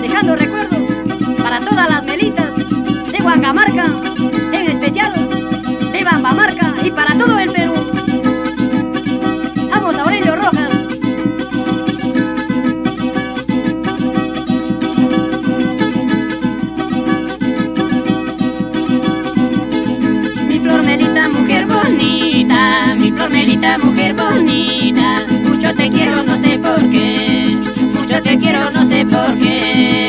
dejando recuerdos para todas las melitas de Huancamarca, en especial de Bambamarca y para todo el Perú. Vamos, Aurelio Rojas. Mi flor melita, mujer bonita, mi flor melita, mujer bonita, no sé por qué.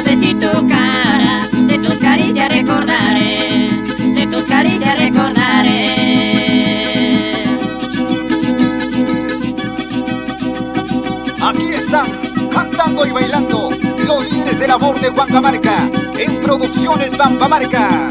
Besito labios, besito cara. De tus caricias recordaré, de tus caricias recordaré. Aquí están, cantando y bailando, los líderes del amor de Huancamarca, en Producciones Bambamarca.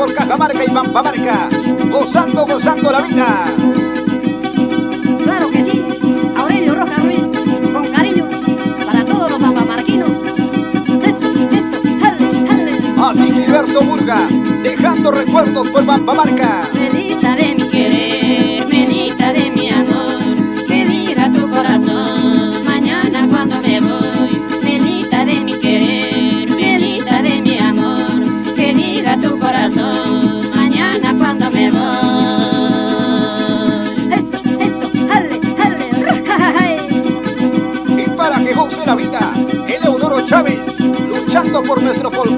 Por Cajamarca y Bambamarca, gozando, gozando la vida. Claro que sí, Aurelio Rojas Ruiz, con cariño para todos los jale. Así Gilberto Burga, dejando recuerdos por Bambamarca. Melita de Vida, Eleodoro Chávez, luchando por nuestro folclore.